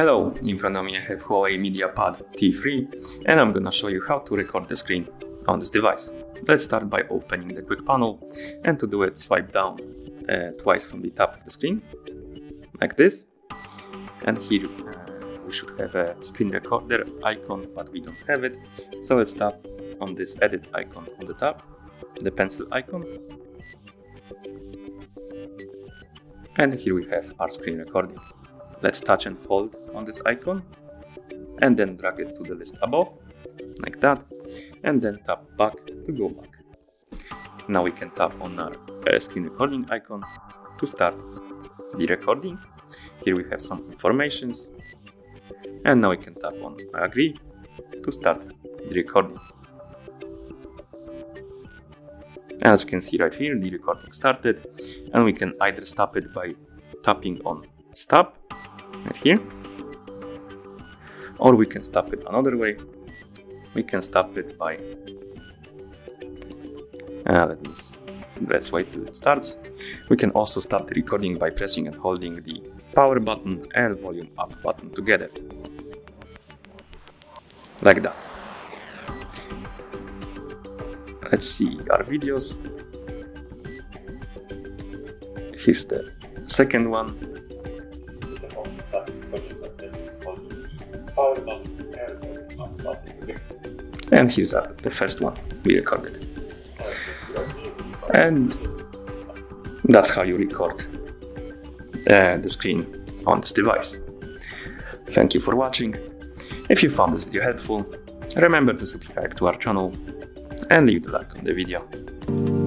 Hello, in front of me I have Huawei MediaPad T3 and I'm gonna show you how to record the screen on this device. Let's start by opening the quick panel and to do it swipe down uh, twice from the top of the screen, like this. And here uh, we should have a screen recorder icon, but we don't have it. So let's tap on this edit icon on the top, the pencil icon. And here we have our screen recording. Let's touch and hold on this icon and then drag it to the list above, like that, and then tap back to go back. Now we can tap on our uh, screen recording icon to start the recording. Here we have some informations and now we can tap on agree to start the recording. As you can see right here, the recording started and we can either stop it by tapping on stop right here or we can stop it another way. We can stop it by uh, let me let's wait till it starts. We can also stop the recording by pressing and holding the power button and volume up button together. Like that let's see our videos. Here's the second one. And here's uh, the first one. We recorded. And that's how you record uh, the screen on this device. Thank you for watching. If you found this video helpful remember to subscribe to our channel and leave the like on the video